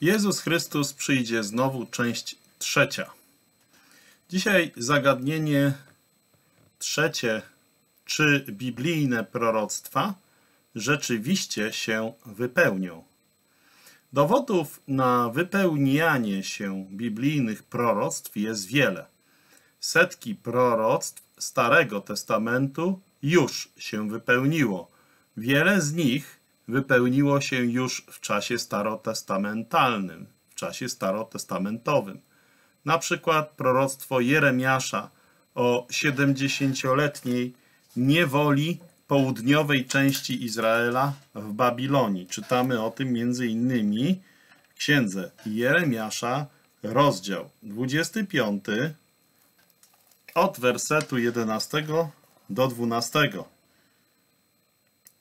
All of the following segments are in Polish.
Jezus Chrystus przyjdzie znowu, część trzecia. Dzisiaj zagadnienie trzecie. Czy biblijne proroctwa rzeczywiście się wypełnią? Dowodów na wypełnianie się biblijnych proroctw jest wiele. Setki proroctw Starego Testamentu już się wypełniło. Wiele z nich wypełniło się już w czasie starotestamentalnym, w czasie starotestamentowym. Na przykład proroctwo Jeremiasza o 70-letniej niewoli południowej części Izraela w Babilonii. Czytamy o tym między innymi w księdze Jeremiasza, rozdział 25, od wersetu 11 do 12.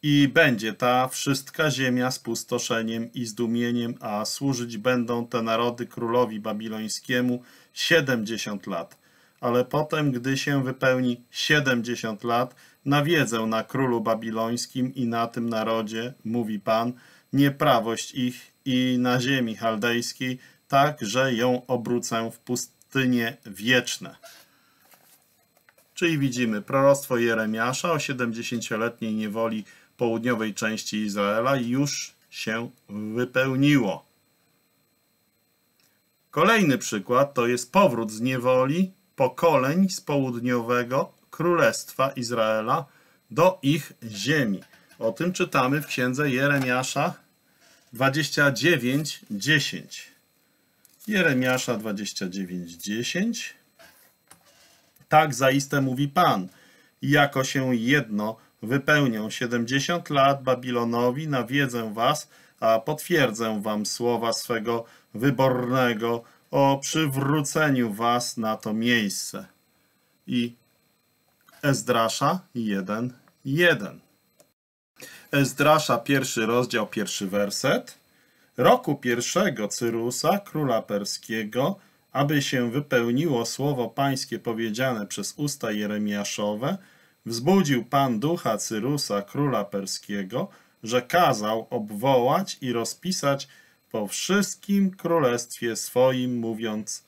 I będzie ta wszystka ziemia spustoszeniem i zdumieniem, a służyć będą te narody królowi babilońskiemu 70 lat. Ale potem, gdy się wypełni 70 lat, nawiedzę na królu babilońskim i na tym narodzie, mówi Pan, nieprawość ich i na ziemi chaldejskiej, tak, że ją obrócę w pustynie wieczne. Czyli widzimy proroctwo Jeremiasza o 70-letniej niewoli południowej części Izraela już się wypełniło. Kolejny przykład to jest powrót z niewoli pokoleń z południowego królestwa Izraela do ich ziemi. O tym czytamy w księdze Jeremiasza 29:10. Jeremiasza 29:10. Tak zaiste mówi Pan, jako się jedno wypełnią 70 lat Babilonowi, nawiedzę was, a potwierdzę wam słowa swego wybornego o przywróceniu was na to miejsce. I Ezdrasza 1:1. Ezdrasza, pierwszy rozdział, pierwszy werset. Roku pierwszego Cyrusa, króla perskiego, aby się wypełniło słowo pańskie powiedziane przez usta Jeremiaszowe, wzbudził Pan ducha Cyrusa, króla perskiego, że kazał obwołać i rozpisać po wszystkim królestwie swoim, mówiąc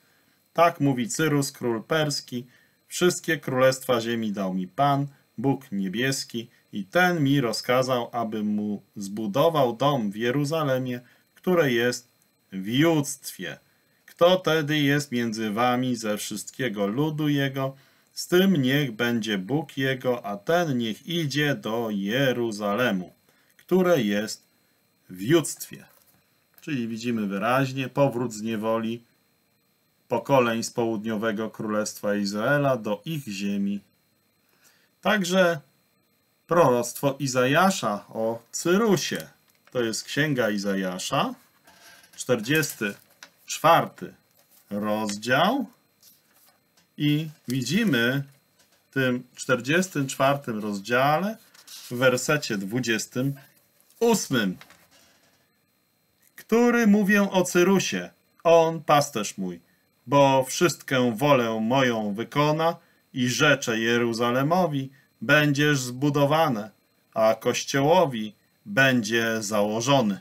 tak mówi Cyrus, król perski, wszystkie królestwa ziemi dał mi Pan, Bóg niebieski i ten mi rozkazał, abym mu zbudował dom w Jeruzalemie, które jest w judztwie. Kto tedy jest między wami ze wszystkiego ludu jego, z tym niech będzie Bóg jego, a ten niech idzie do Jeruzalemu, które jest w judztwie. Czyli widzimy wyraźnie powrót z niewoli pokoleń z południowego królestwa Izraela do ich ziemi. Także proroctwo Izajasza o Cyrusie. To jest księga Izajasza, 44 rozdział. I widzimy w tym 44 rozdziale w wersecie 28, który mówię o Cyrusie. On, pasterz mój, bo wszystkę wolę moją wykona i rzecze Jeruzalemowi będziesz zbudowane, a kościołowi będzie założony.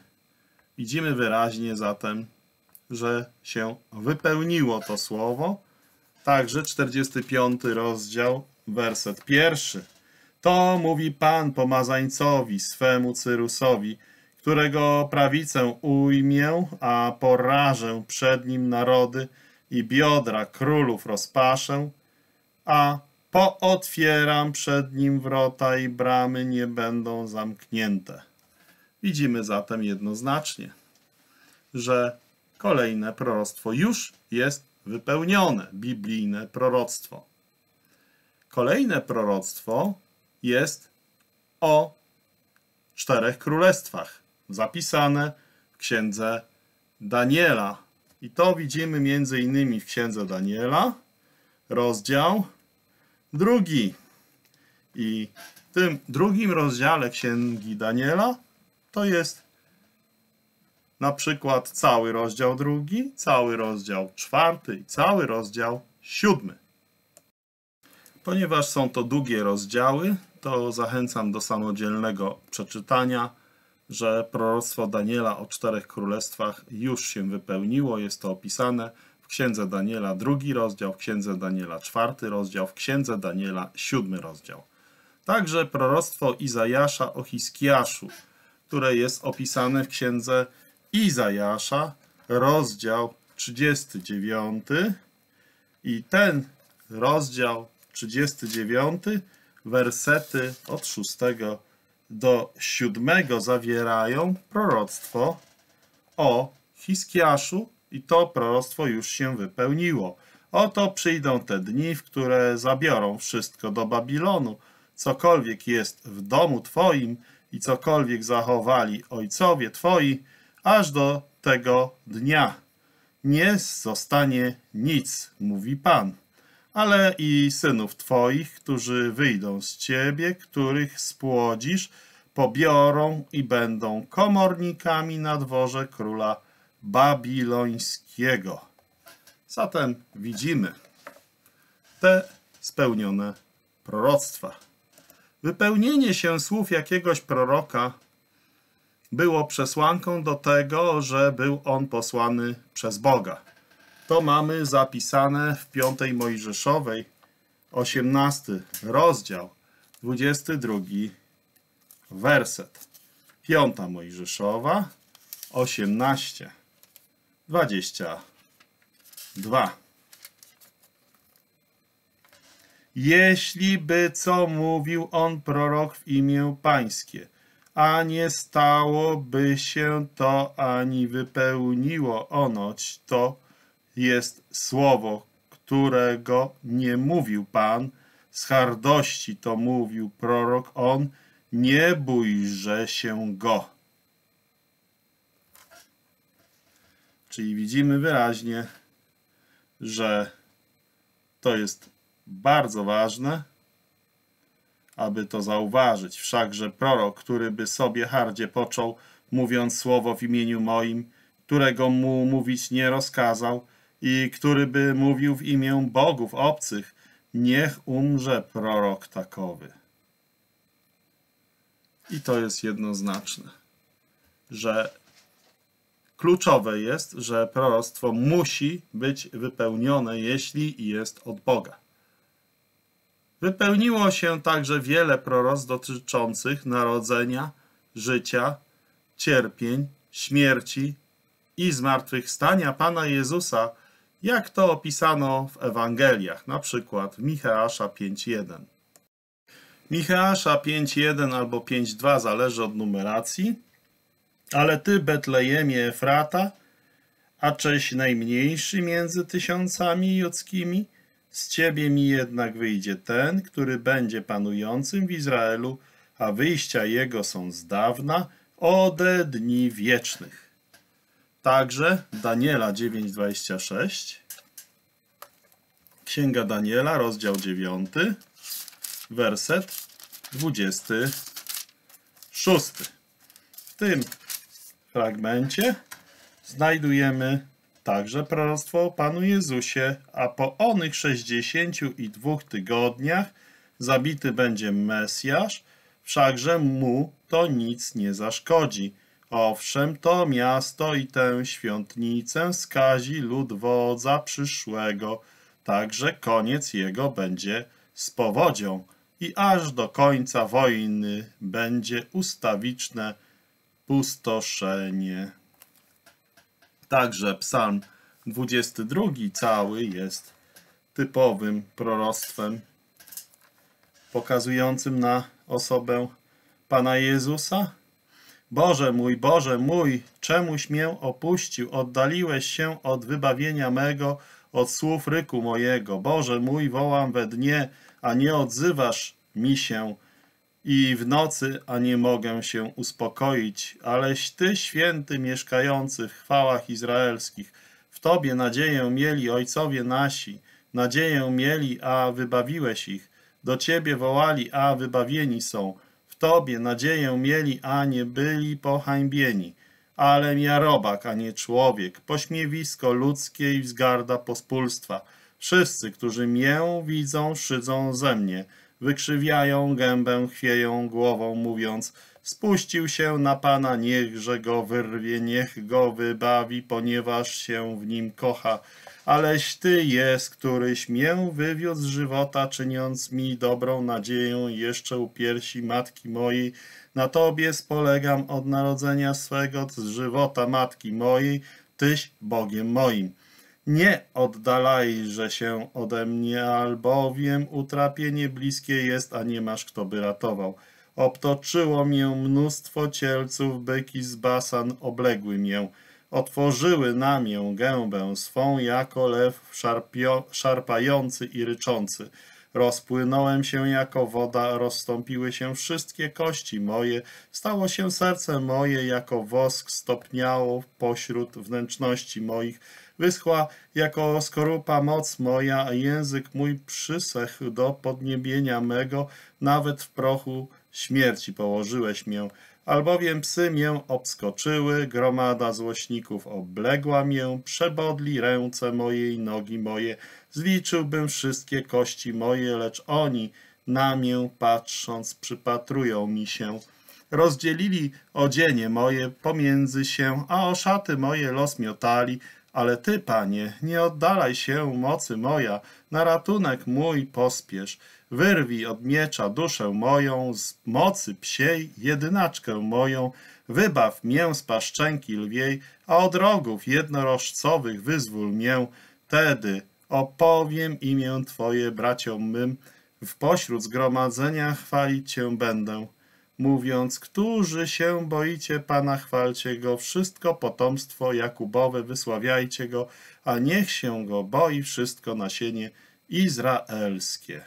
Widzimy wyraźnie zatem, że się wypełniło to słowo. Także 45 rozdział, werset pierwszy. To mówi Pan pomazańcowi, swemu Cyrusowi, którego prawicę ujmię, a porażę przed nim narody i biodra królów rozpaszę, a pootwieram przed nim wrota i bramy nie będą zamknięte. Widzimy zatem jednoznacznie, że kolejne proroctwo już jest wypełnione, biblijne proroctwo. Kolejne proroctwo jest o czterech królestwach, zapisane w księdze Daniela. I to widzimy między innymi w księdze Daniela, rozdział drugi. I w tym drugim rozdziale księgi Daniela to jest na przykład cały rozdział drugi, cały rozdział czwarty i cały rozdział siódmy. Ponieważ są to długie rozdziały, to zachęcam do samodzielnego przeczytania że proroctwo Daniela o czterech królestwach już się wypełniło. Jest to opisane w Księdze Daniela drugi rozdział, w Księdze Daniela czwarty rozdział, w Księdze Daniela siódmy rozdział. Także proroctwo Izajasza o Hiskiaszu, które jest opisane w Księdze Izajasza, rozdział 39 i ten rozdział 39, wersety od 6 do 7 zawierają proroctwo o Hiskiaszu i to proroctwo już się wypełniło. Oto przyjdą te dni, w które zabiorą wszystko do Babilonu, cokolwiek jest w domu Twoim i cokolwiek zachowali ojcowie Twoi, aż do tego dnia. Nie zostanie nic, mówi Pan, ale i synów Twoich, którzy wyjdą z Ciebie, których spłodzisz, pobiorą i będą komornikami na dworze króla babilońskiego. Zatem widzimy te spełnione proroctwa. Wypełnienie się słów jakiegoś proroka było przesłanką do tego, że był on posłany przez Boga. To mamy zapisane w 5 Mojżeszowej, 18 rozdział, 22 werset. 5 Mojżeszowa, 18, 22. Jeśli by co mówił on prorok w imię pańskie, a nie stałoby się to, ani wypełniło onoć, to jest słowo, którego nie mówił Pan, z hardości to mówił prorok on, nie bójże się go. Czyli widzimy wyraźnie, że to jest bardzo ważne, aby to zauważyć. Wszakże prorok, który by sobie hardzie począł, mówiąc słowo w imieniu moim, którego mu mówić nie rozkazał i który by mówił w imię bogów obcych, niech umrze prorok takowy. I to jest jednoznaczne, że kluczowe jest, że proroctwo musi być wypełnione, jeśli jest od Boga. Wypełniło się także wiele proroc dotyczących narodzenia, życia, cierpień, śmierci i zmartwychwstania Pana Jezusa, jak to opisano w Ewangeliach, na przykład w Micheasza 5.1. Micheasza 5.1 albo 5.2 zależy od numeracji, ale ty, Betlejemie Efrata, a cześ najmniejszy między tysiącami judzkimi, z ciebie mi jednak wyjdzie ten, który będzie panującym w Izraelu, a wyjścia jego są z dawna, ode dni wiecznych. Także Daniela 9:26, Księga Daniela, rozdział 9, werset 26. W tym fragmencie znajdujemy także proroctwo o Panu Jezusie, a po onych sześćdziesięciu i dwóch tygodniach zabity będzie Mesjasz, wszakże mu to nic nie zaszkodzi. Owszem, to miasto i tę świątnicę skazi lud wodza przyszłego, także koniec jego będzie z powodzią i aż do końca wojny będzie ustawiczne pustoszenie. Także psalm 22 cały jest typowym proroctwem pokazującym na osobę Pana Jezusa. Boże mój, Boże mój, czemuś mię opuścił, oddaliłeś się od wybawienia mego, od słów ryku mojego. Boże mój, wołam we dnie, a nie odzywasz mi się i w nocy, a nie mogę się uspokoić. Aleś Ty, święty mieszkający w chwałach izraelskich, w Tobie nadzieję mieli ojcowie nasi, nadzieję mieli, a wybawiłeś ich. Do Ciebie wołali, a wybawieni są. W Tobie nadzieję mieli, a nie byli pohańbieni. Ale ja robak, a nie człowiek, pośmiewisko ludzkie i wzgarda pospólstwa. Wszyscy, którzy mię widzą, szydzą ze mnie – wykrzywiają gębę, chwieją głową, mówiąc, Spuścił się na Pana, niechże go wyrwie, niech go wybawi, ponieważ się w nim kocha. Aleś Ty jest, któryś mię wywiódł z żywota, czyniąc mi dobrą nadzieję jeszcze u piersi matki mojej. Na Tobie spolegam od narodzenia swego, z żywota matki mojej, Tyś Bogiem moim. Nie oddalajże się ode mnie, albowiem utrapienie bliskie jest, a nie masz kto by ratował. Obtoczyło mię mnóstwo cielców, byki z basan obległy mię. Otworzyły na mię gębę swą jako lew szarpio, szarpający i ryczący. Rozpłynąłem się jako woda, rozstąpiły się wszystkie kości moje, stało się serce moje jako wosk, stopniało pośród wnętrzności moich, wyschła jako skorupa moc moja, a język mój przysechł do podniebienia mego, nawet w prochu śmierci położyłeś mię. Albowiem psy mię obskoczyły, gromada złośników obległa mię, przebodli ręce moje i nogi moje. Zliczyłbym wszystkie kości moje, lecz oni na mię patrząc przypatrują mi się. Rozdzielili odzienie moje pomiędzy się, a o szaty moje los miotali, ale Ty, Panie, nie oddalaj się mocy moja, na ratunek mój pospiesz. Wyrwij od miecza duszę moją, z mocy psiej jedynaczkę moją, wybaw mię z paszczęki lwiej, a od rogów jednorożcowych wyzwól mię. Tedy opowiem imię Twoje braciom mym, w pośród zgromadzenia chwalić Cię będę mówiąc, którzy się boicie Pana, chwalcie Go, wszystko potomstwo Jakubowe wysławiajcie Go, a niech się Go boi wszystko nasienie izraelskie.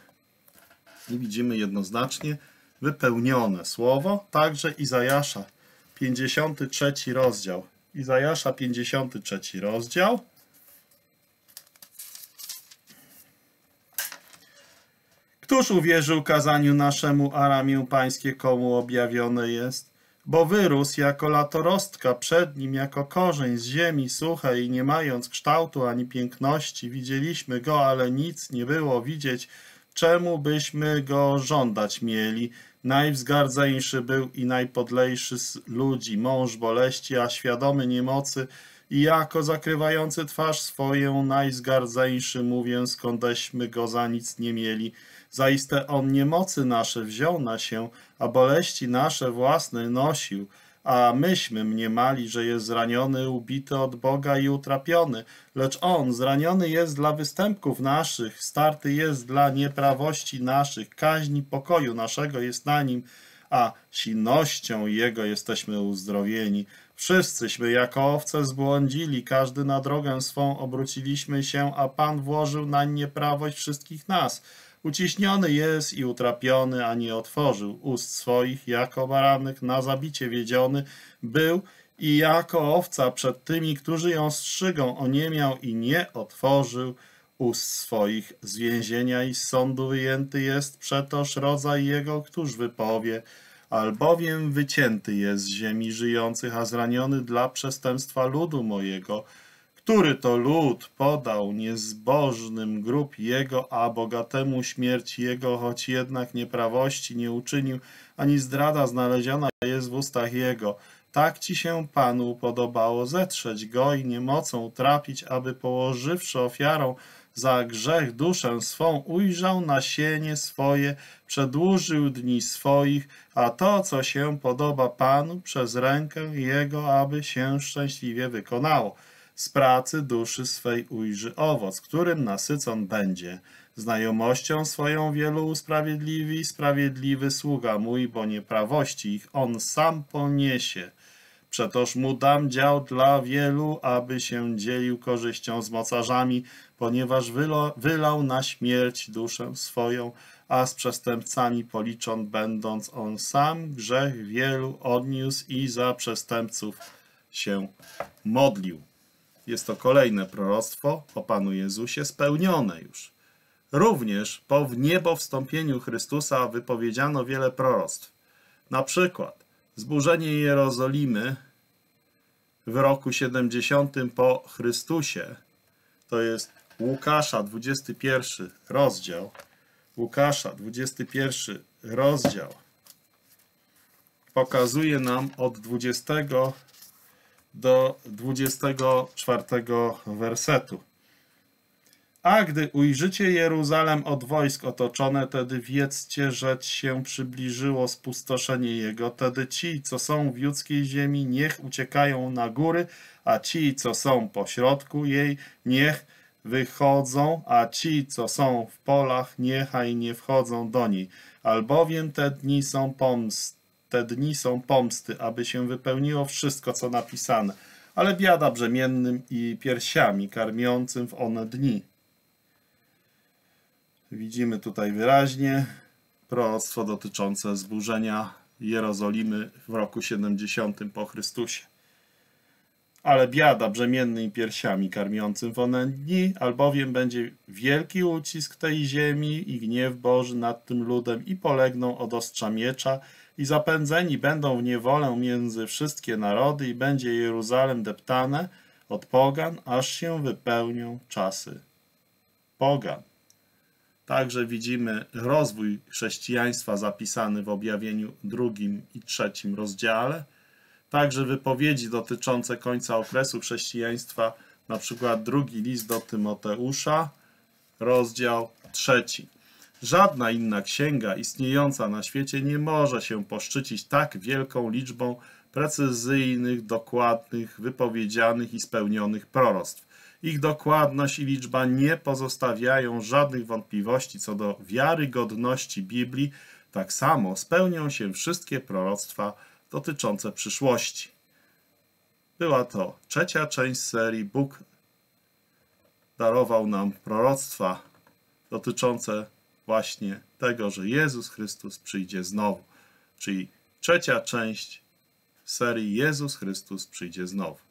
I widzimy jednoznacznie wypełnione słowo, także Izajasza, 53 rozdział. Izajasza, 53 rozdział. Któż uwierzył kazaniu naszemu, a ramię pańskie komu objawione jest? Bo wyrósł jako latorostka przed nim, jako korzeń z ziemi suchej, nie mając kształtu ani piękności, widzieliśmy go, ale nic nie było widzieć, czemu byśmy go żądać mieli? Najwzgardzeńszy był i najpodlejszy z ludzi, mąż boleści, a świadomy niemocy, i jako zakrywający twarz swoją najzgardzeńszy mówię, skądeśmy go za nic nie mieli. Zaiste on niemocy nasze wziął na się, a boleści nasze własne nosił. A myśmy mniemali, że jest zraniony, ubity od Boga i utrapiony. Lecz on zraniony jest dla występków naszych, starty jest dla nieprawości naszych, kaźni pokoju naszego jest na nim, a silnością Jego jesteśmy uzdrowieni. Wszyscyśmy jako owce zbłądzili, każdy na drogę swą obróciliśmy się, a Pan włożył na nieprawość wszystkich nas. Uciśniony jest i utrapiony, a nie otworzył ust swoich, jako baranek na zabicie wiedziony był i jako owca przed tymi, którzy ją strzygą, oniemiał i nie otworzył ust swoich. Z więzienia i z sądu wyjęty jest przetoż rodzaj jego, któż wypowie, albowiem wycięty jest z ziemi żyjących, a zraniony dla przestępstwa ludu mojego, który to lud podał niezbożnym grób jego, a bogatemu śmierć jego, choć jednak nieprawości nie uczynił, ani zdrada znaleziona jest w ustach jego. Tak ci się Panu podobało zetrzeć go i niemocą trapić, aby położywszy ofiarą za grzech duszę swą, ujrzał nasienie swoje, przedłużył dni swoich, a to, co się podoba Panu, przez rękę Jego, aby się szczęśliwie wykonało z pracy duszy swej ujrzy owoc, którym nasycon będzie. Znajomością swoją wielu usprawiedliwi, sprawiedliwy sługa mój, bo nieprawości ich on sam poniesie. Przetoż mu dam dział dla wielu, aby się dzielił korzyścią z mocarzami, ponieważ wylo, wylał na śmierć duszę swoją, a z przestępcami policzon będąc on sam grzech wielu odniósł i za przestępców się modlił. Jest to kolejne proroctwo o Panu Jezusie spełnione już. Również po wniebowstąpieniu Chrystusa wypowiedziano wiele proroctw. Na przykład zburzenie Jerozolimy w roku 70 po Chrystusie, to jest Łukasza 21 rozdział, Łukasza 21 rozdział, pokazuje nam od 20 do 24 wersetu. A gdy ujrzycie Jeruzalem od wojsk otoczone, tedy wiedzcie, że się przybliżyło spustoszenie jego. Tedy ci, co są w judzkiej ziemi, niech uciekają na góry, a ci, co są pośrodku jej, niech wychodzą, a ci, co są w polach, niechaj nie wchodzą do niej. Albowiem te dni są pomst, te dni są pomsty, aby się wypełniło wszystko, co napisane. Ale biada brzemiennym i piersiami karmiącym w one dni. Widzimy tutaj wyraźnie proroctwo dotyczące zburzenia Jerozolimy w roku 70 po Chrystusie. Ale biada brzemiennym piersiami karmiącym w one dni, albowiem będzie wielki ucisk tej ziemi i gniew Boży nad tym ludem i polegną od ostrza miecza i zapędzeni będą w niewolę między wszystkie narody i będzie Jeruzalem deptane od pogan, aż się wypełnią czasy pogan. Także widzimy rozwój chrześcijaństwa zapisany w objawieniu drugim i trzecim rozdziale. Także wypowiedzi dotyczące końca okresu chrześcijaństwa, na przykład drugi list do Tymoteusza, rozdział trzeci. Żadna inna księga istniejąca na świecie nie może się poszczycić tak wielką liczbą precyzyjnych, dokładnych, wypowiedzianych i spełnionych proroctw. Ich dokładność i liczba nie pozostawiają żadnych wątpliwości co do wiarygodności Biblii. Tak samo spełnią się wszystkie proroctwa dotyczące przyszłości. Była to trzecia część serii Bóg darował nam proroctwa dotyczące właśnie tego, że Jezus Chrystus przyjdzie znowu. Czyli trzecia część serii Jezus Chrystus przyjdzie znowu.